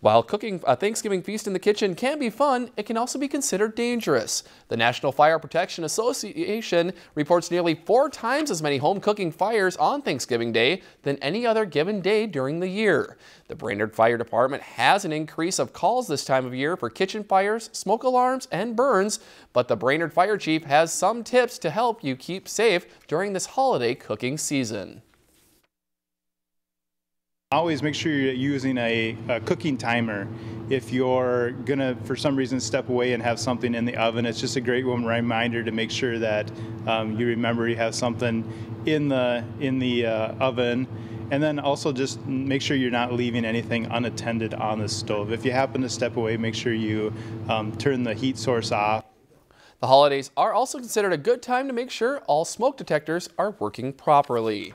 While cooking a Thanksgiving feast in the kitchen can be fun, it can also be considered dangerous. The National Fire Protection Association reports nearly four times as many home cooking fires on Thanksgiving Day than any other given day during the year. The Brainerd Fire Department has an increase of calls this time of year for kitchen fires, smoke alarms, and burns, but the Brainerd Fire Chief has some tips to help you keep safe during this holiday cooking season. Always make sure you're using a, a, cooking timer. If you're gonna, for some reason, step away and have something in the oven, it's just a great one reminder to make sure that um, you remember you have something in the in the uh, oven. And then also just make sure you're not leaving anything unattended on the stove. If you happen to step away, make sure you um, turn the heat source off. The holidays are also considered a good time to make sure all smoke detectors are working properly.